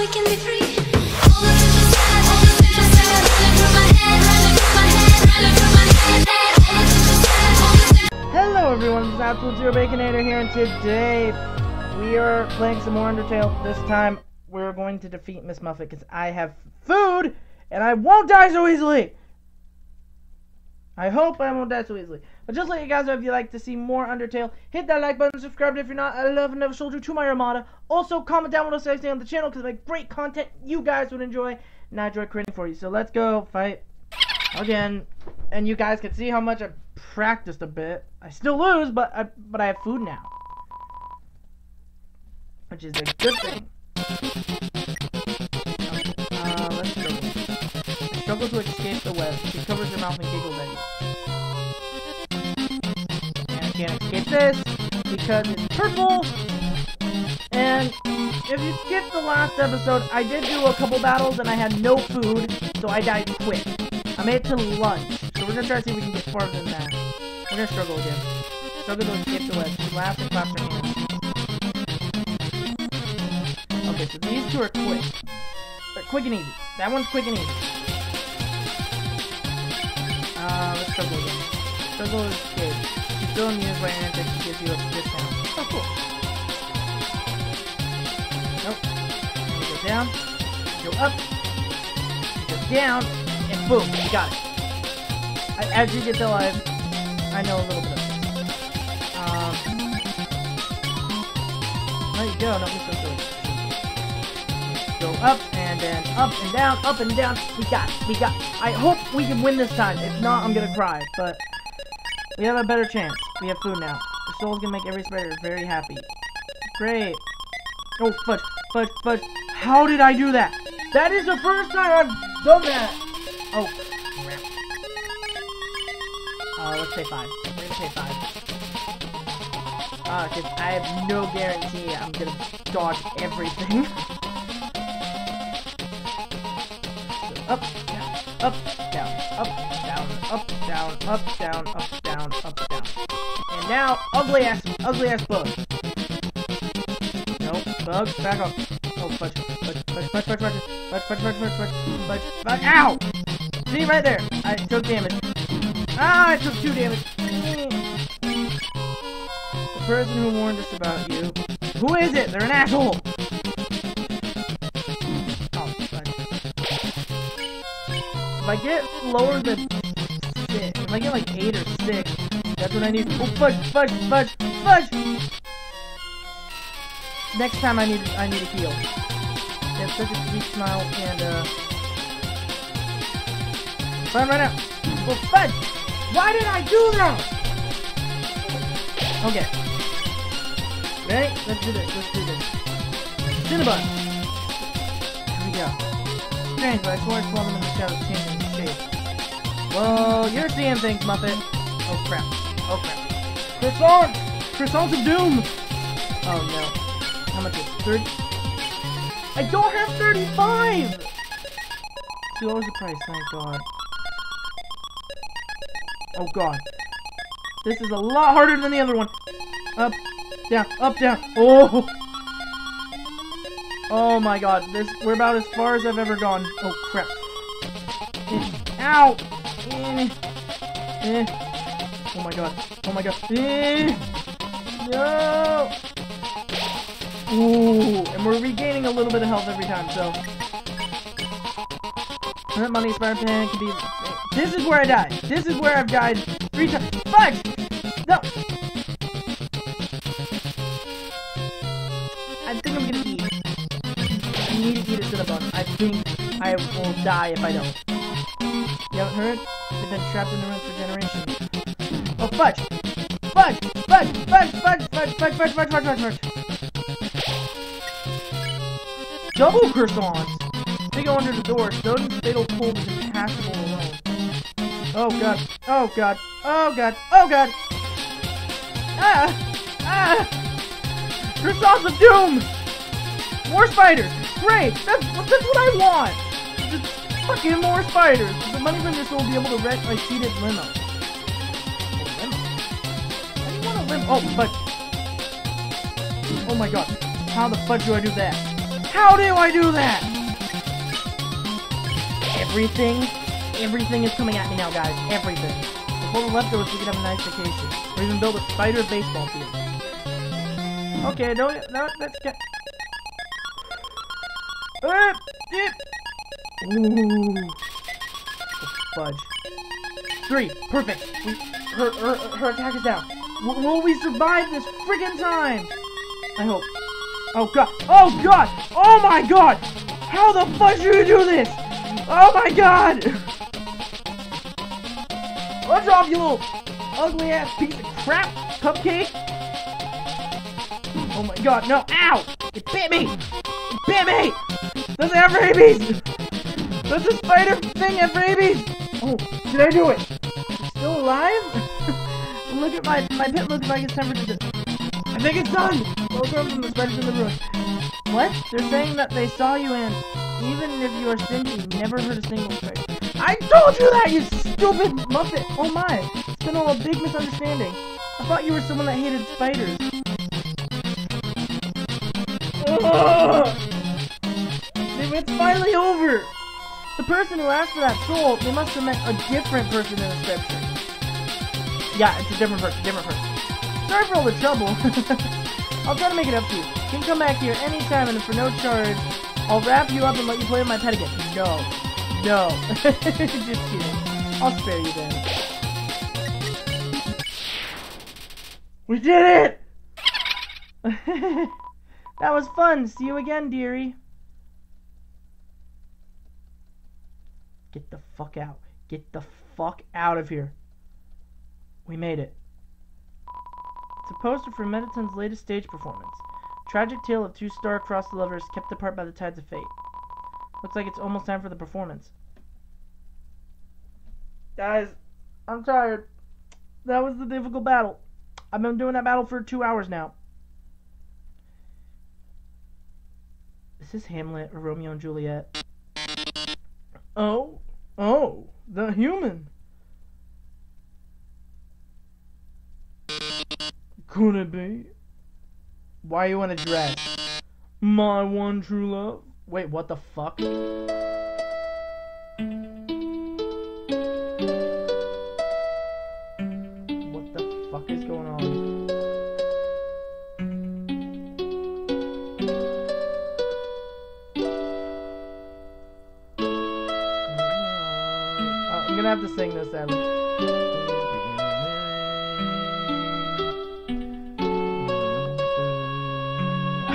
Hello everyone, this is Absolute Zero Baconator here, and today we are playing some more Undertale. This time we're going to defeat Miss Muffet because I have food and I won't die so easily. I hope I won't die so easily. But just like you guys know, if you'd like to see more Undertale, hit that like button, subscribe if you're not. I love and never soldier to my armada. Also, comment down below saying on the channel because I make great content you guys would enjoy, and I enjoy creating for you. So let's go fight again, and you guys can see how much I practiced a bit. I still lose, but I but I have food now, which is a good thing. Uh, let's struggle. I struggle to escape the web. She covers her mouth and giggles at you. Can't escape this because it's purple. And if you skipped the last episode, I did do a couple battles and I had no food, so I died quick. I made it to lunch, so we're gonna try to see if we can get farther than that. We're gonna struggle again. Struggle to escape the web. She laughs and claps her hands. Okay, so these two are quick. They're quick and easy. That one's quick and easy. Uh, let's struggle again. Struggle is good. You still use right hand that gives you a discount. Oh, cool. Nope. You go down, go up, you go down, and boom, you got it. I, as you get the life, I know a little bit of this. Um, there you go, not me so silly. Go up and then up and down, up and down. We got. We got. I hope we can win this time. If not, I'm gonna cry. But we have a better chance. We have food now. The soul's gonna make every spider very happy. Great. Oh fudge, fudge, fudge. How did I do that? That is the first time I've done that. Oh crap. Uh, let's say five. Gonna say five. Uh, cause I have no guarantee I'm gonna dodge everything. up, down, up, down, up, down, up, down, up, down. And now, ugly ass, ugly ass bug. Nope, bug, back off. Oh, fudge, fudge, fudge, fudge, fudge, fudge, fudge, fudge, fudge, fudge, fudge, fudge, ow! See, right there, I took damage. Ah, I took two damage. The person who warned us about you. Who is it? They're an asshole! Oh. If I get lower than I get like eight or six, that's what I need. Oh, fudge, fudge, fudge, fudge! Next time I need I need a heal. They have such a sweet smile and uh. Run right now. Oh, fudge! Why did I do that? Okay. Ready? Let's do this. Let's do this. Cinnabon. Here we go. Strange, but I swore I saw them in the shadows changing shape. Whoa, you're seeing things, Muppet. Oh crap. Oh crap. Croissant! Croissants of doom! Oh no. How much is it? 30? I don't have 35! Two dollars a price, thank god. Oh god. This is a lot harder than the other one. Up, down, up, down. Oh! Oh my god, this we're about as far as I've ever gone. Oh crap. Ow! Eh. Oh my god. Oh my god. Eh. No! Ooh, and we're regaining a little bit of health every time, so. That money spare pen can be. This is where I died. This is where I've died three times. Fudge! No! I think I'm gonna eat. I need to eat a Cinnabon. I think I will die if I don't. You haven't heard? Been trapped in the rooms for generations. Oh, fudge! Fudge! Fudge! Fudge! Fudge! Fudge! Fudge! Fudge! Fudge! Fudge! Fudge! Fudge! Double croissants! They go under the door. Snowdin's fatal cold is impassable alone. Oh god. Oh god. Oh god. Oh god. Ah! Ah! Croissants of doom! More spiders! Great! That's, that's what I want! Just fucking more spiders! The moneybringers will be able to rent my seated limo. A limo? I want a limo. Oh, but. Oh my god. How the fuck do I do that? How do I do that? Everything, everything is coming at me now, guys. Everything. Before the leftovers, we could have a nice vacation. Or even build a spider baseball field. Okay, don't. No, let's get. Uh, it. Ooh. Oh, fudge. Three. Perfect. We, her, her, her attack is down. W- will we survive this friggin' time? I hope. Oh god. Oh god. Oh my god. How the fuck do you do this? Oh my god. What's off, you little ugly ass piece of crap, cupcake? Oh my god, no, ow! It bit me! It bit me! Does it have rabies? Does the spider thing have rabies? Oh, did I do it? Still alive? Look at my, my pit looks like it's temperature. I think it's done! Welcome from the spiders in the room. What? They're saying that they saw you and even if you are stingy, you never heard a single spider. I told you that, you stupid muppet! Oh my, it's been all a big misunderstanding. I thought you were someone that hated spiders. Ugh! It's finally over! The person who asked for that soul, they must have meant a different person in the scripture. Yeah, it's a different person, different person. Sorry for all the trouble. I'll try to make it up to you. You can come back here anytime and for no charge, I'll wrap you up and let you play with my pet again. No. No. Just kidding. I'll spare you then. We did it! that was fun. See you again, dearie. Get the fuck out. Get the fuck out of here. We made it. It's a poster for Mettaton's latest stage performance. Tragic tale of two star-crossed lovers kept apart by the tides of fate. Looks like it's almost time for the performance. Guys, I'm tired. That was the difficult battle. I've been doing that battle for two hours now. Is this Hamlet or Romeo and Juliet? Oh, oh, the human. Could it be? Why you in a dress? My one true love? Wait, what the fuck?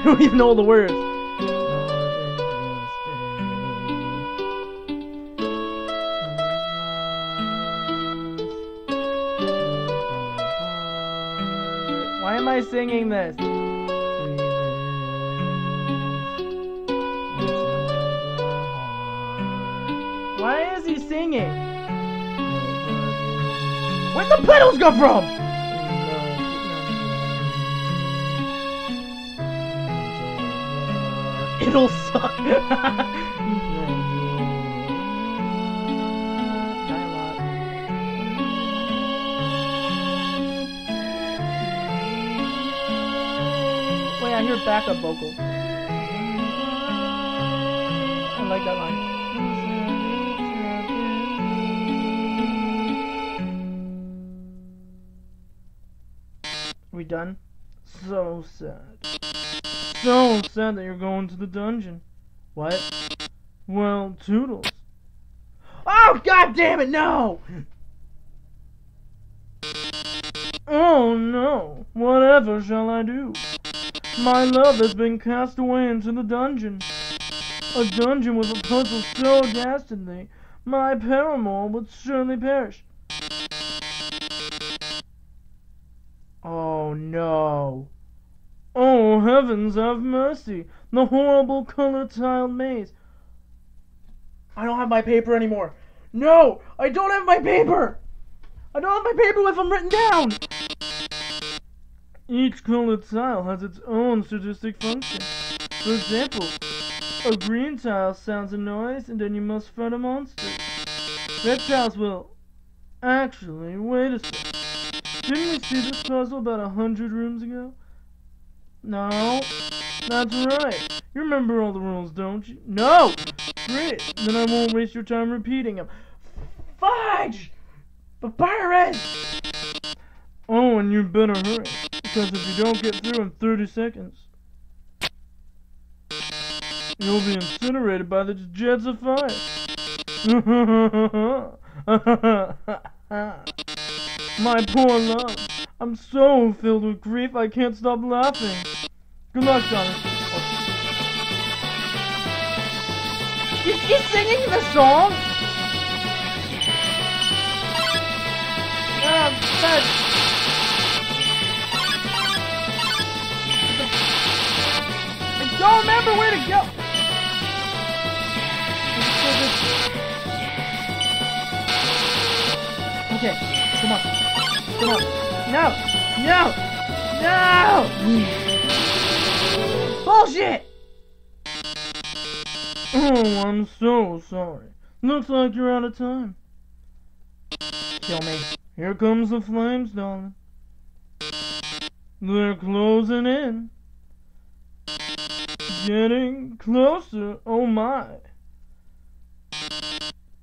I don't even know the words. Why am I singing this? Why is he singing? Where'd the pedals come from? It'll suck. Wait, I hear backup vocals. I like that line. We done? So sad. So sad that you're going to the dungeon. What? Well, Toodles. Oh, god damn it, no! Oh no, whatever shall I do? My love has been cast away into the dungeon. A dungeon with a puzzle so dastardly, my paramour would surely perish. Oh no. Oh heavens have mercy! The horrible color tiled maze. I don't have my paper anymore. No! I don't have my paper! I don't have my paper with them written down! Each colored tile has its own statistic function. For example, a green tile sounds a noise and then you must fight a monster. Red tiles will. Actually, wait a second. Didn't we see this puzzle about a hundred rooms ago? No, that's right. You remember all the rules, don't you? No! Great. Then I won't waste your time repeating them. Fudge! Papyrus! Oh, and you better hurry. Because if you don't get through in 30 seconds, you'll be incinerated by the jets of fire. My poor love. I'm so filled with grief I can't stop laughing. Good luck, Donnie. Is he singing the song? Ah, that- I don't remember where to go. Okay, come on. Come on. No! No! No! Bullshit! Oh, I'm so sorry. Looks like you're out of time. Kill me. Here comes the flames, darling. They're closing in. Getting closer, oh my.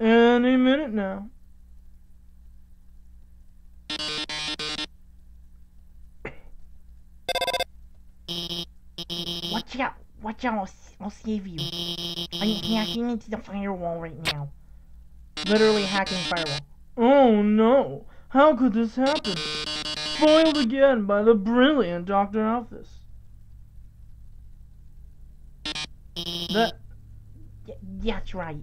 Any minute now. Watch out! Watch out! I'll, I'll save you. I'm hacking into the firewall right now. Literally hacking firewall. Oh no! How could this happen? Foiled again by the brilliant Dr. Alphys. That Y- that's right.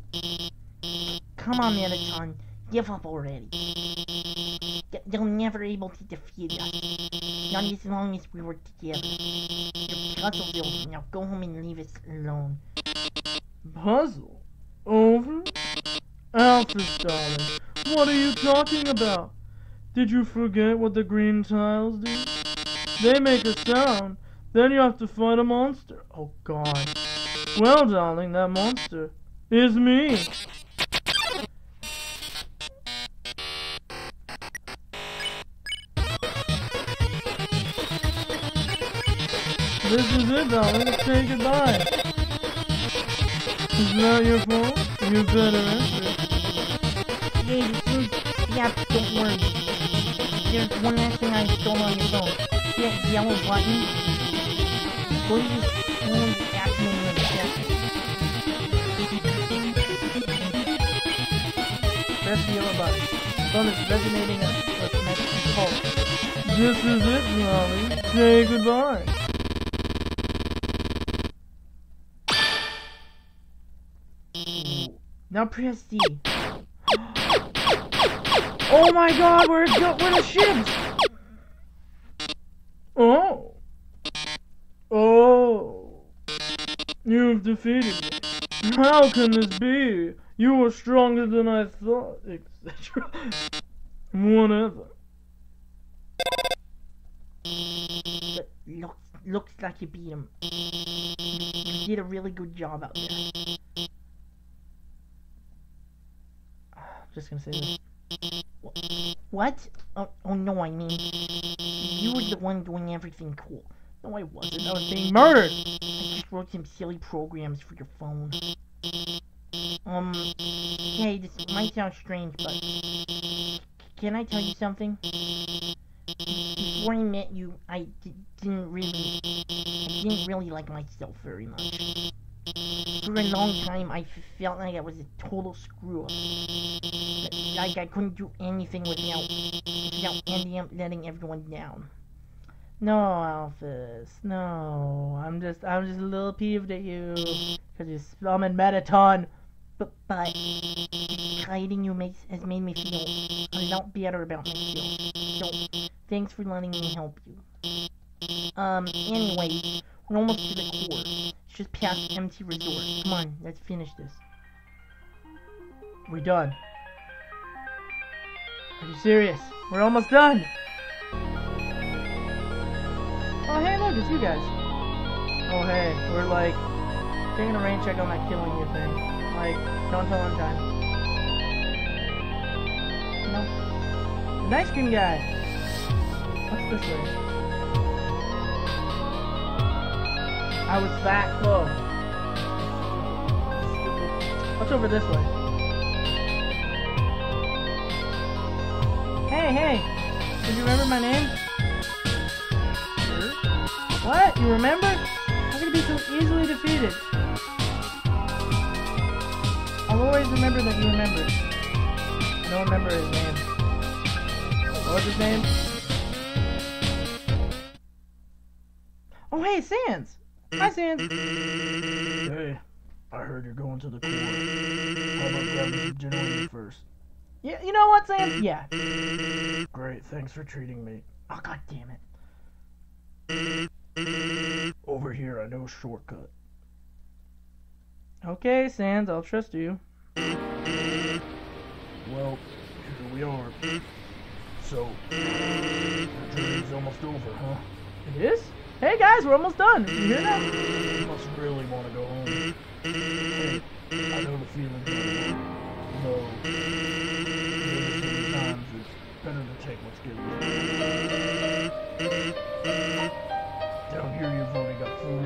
Come on, Mettaton. Give up already. Y- You'll never able to defeat us. Not as long as we were together. You're puzzle building. Now go home and leave us alone. puzzle over? Alphys, darling, what are you talking about? Did you forget what the green tiles do? They make a sound, then you have to fight a monster. Oh god. Well, darling, that monster is me. This is it, darling. Say goodbye. Is that your fault? You better answer. Hey, this is... Yeah, don't worry. There's one last thing I stole on your phone. That yellow button? Go to this phone app menu and check it. Press the yellow button. Phone is resonating a with next call. This is it, darling. Say goodbye. Now press D. oh my god, where's go where the ships? Oh. Oh. You've defeated me. How can this be? You were stronger than I thought, etc. Whatever. Looks, looks like you beat him. You did a really good job out there. Just gonna say. What? Oh, oh no, I mean, you were the one doing everything cool. No, I wasn't. I was being murdered. I just wrote some silly programs for your phone. Um, hey, this might sound strange, but can I tell you something? Before I met you, I d- didn't really, I didn't really like myself very much. For a long time, I felt like I was a total screw up. Like I couldn't do anything without, without ending up letting everyone down. No, Alphys. No. I'm just I'm just a little peeved at you. Cause you summoned Mettaton. But, but hiding you makes has made me feel a lot better about myself. So thanks for letting me help you. Um. Anyway, we're almost to the core. Just past MTT Resort. Come on, let's finish this. We're done. Are you serious? We're almost done. Oh hey look, it's you guys. Oh hey, we're like taking a rain check on that killing you thing. Like, don't tell on time. No. The ice cream guy. What's this way? I was that close. What's over this way? Hey, hey! Do you remember my name? What? You remember? Can you be so easily defeated? I'll always remember that you remembered. I don't remember his name. What was his name? Oh, hey, Sans! Hi, Sans! Hey, I heard you're going to the court. How about grabbing some dinner with me first? Yeah, you know what, Sans? Yeah. Great, thanks for treating me. Oh, god damn it. Over here, I know a shortcut. Okay, Sans, I'll trust you. Well, here we are. So, the journey's almost over, huh? It is? Hey guys, we're almost done. You hear that? You must really want to go home. Hey, I know the feeling. Though, sometimes it's better to take what's given. Down here, you've already got food,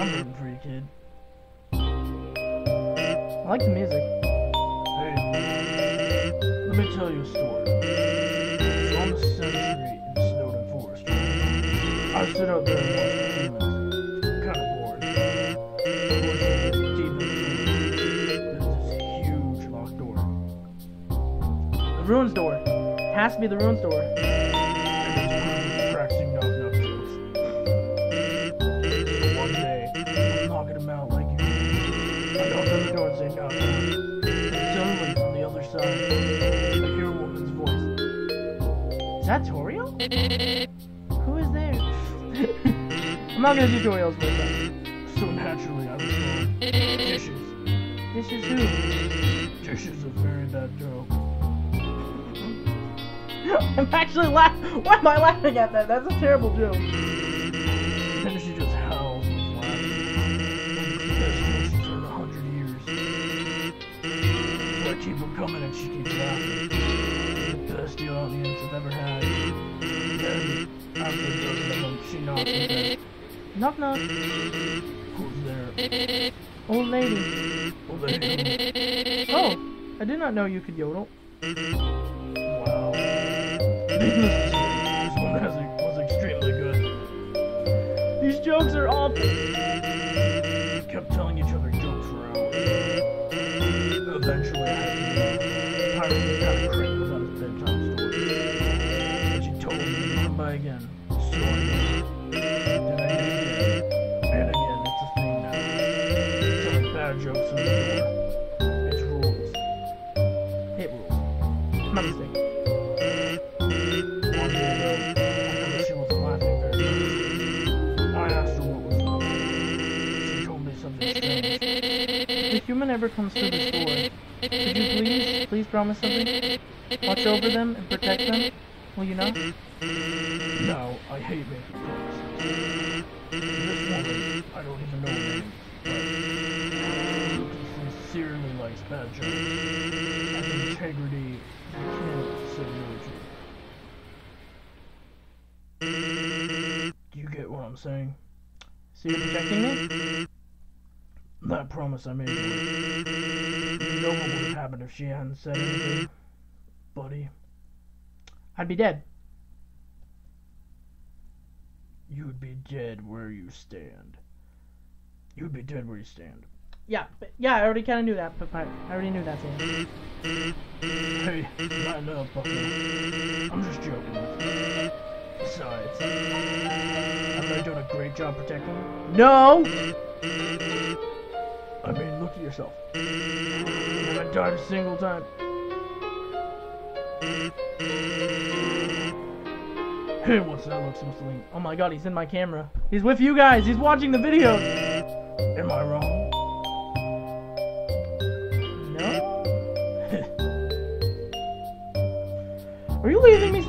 I'm for you, kid. I like the music. Hey, let me tell you a story. On the 7th Street in Snowdin Forest, I sit out there and watch the humans. Kind of bored. Deep in the there's this huge locked door. The ruins door. Has to be the ruins door. That Toriel? Who is there? I'm not gonna do Toriel's voice. Uh, so naturally, I respond, dishes. This is who? Dishes is a very bad joke. I'm actually laughing. Why am I laughing at that? That's a terrible joke. And says, Knock knock. Who's there? Old lady. There you Oh, I did not know you could yodel. Wow. This one has, was extremely good. These jokes are. We kept telling each other jokes for hours. Eventually, If human ever comes to the store, could you please, please promise something? Watch over them and protect them? Will you not? No, I hate making. This woman, I don't even know her name, but she sincerely likes bad jokes. Integrity, you can't say no to. Do you get what I'm saying? So you're protecting me? That promise I made to her. You know what would have happened if she hadn't said anything, buddy? I'd be dead. You'd be dead where you stand. You'd be dead where you stand. Yeah, but, yeah, I already kind of knew that, but I already knew that. Sam. Hey, lighten up, Bucko. I'm just joking. Besides, haven't I done a great job protecting you? No! I mean, look at yourself. You haven't died a single time. Hey, what's that look supposed? Oh my god, he's in my camera. He's with you guys. He's watching the video. Am I wrong? No? Are you leaving me,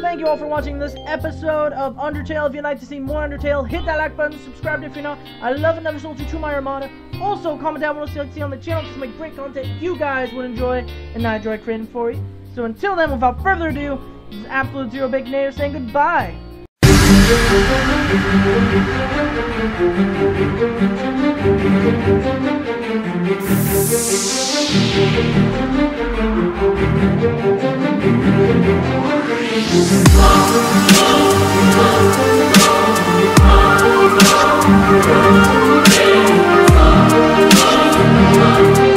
thank you all for watching this episode of Undertale. If you'd like to see more Undertale, hit that like button, subscribe if you're not. I love and never sold you to my Armada. Also, comment down what else you'd like to see on the channel to make great content you guys would enjoy and I enjoy creating for you. So until then, without further ado, this is Absolute Zero Baconator saying goodbye. Thank you.